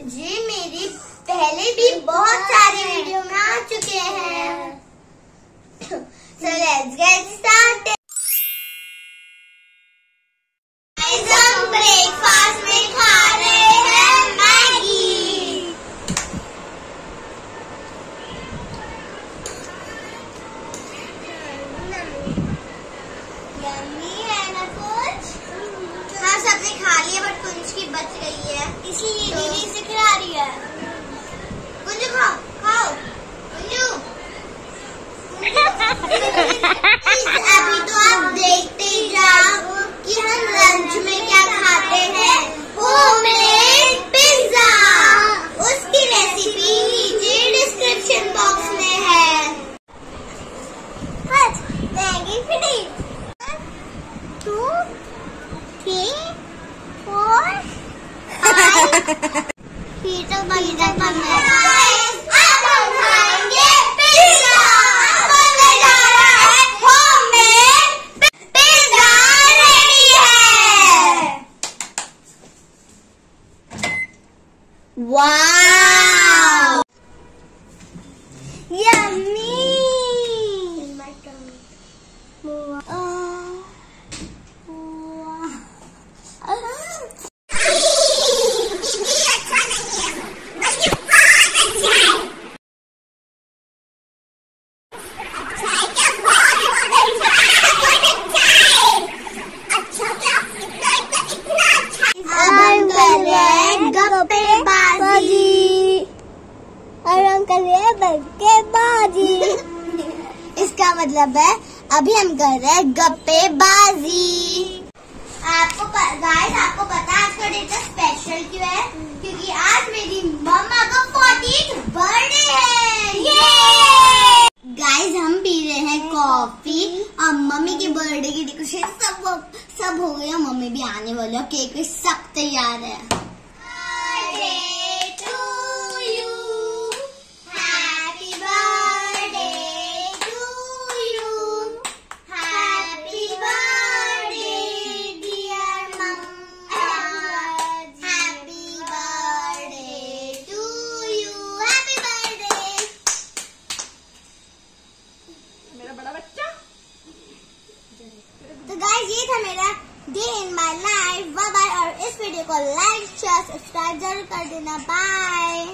जी, मेरी पहले भी बहुत सारे वीडियो में आ चुके हैं। So let's get started. Maggi. कुछ? हाँ, सबने खा लिया बट कुछ की बच गई। अभी तो आप देखते ही जाओ कि हम लंच में क्या खाते हैं। होममेड पिज्जा उसकी रेसिपी नीचे डिस्क्रिप्शन बॉक्स में है। मैगी फिटी। Two, three, four, five. Peter Peter बनना अब Wow. हैं बल्केबाजी इसका मतलब है, अभी हम कर रहे हैं गप्पेबाजी आपको गाइस आपको पता है, आज का डेट स्पेशल क्यों है? क्योंकि आज मेरी मम्मा का फोर्टी बर्थडे है। गाइस हम पी रहे हैं कॉफ़ी और मम्मी के बर्थडे की डेकोरेशन सब सब हो गया मम्मी भी आने वाले और केक सब तैयार है। ये था मेरा day in my life bye bye और इस वीडियो को लाइक शेयर सब्सक्राइब ज़रूर कर देना. बाय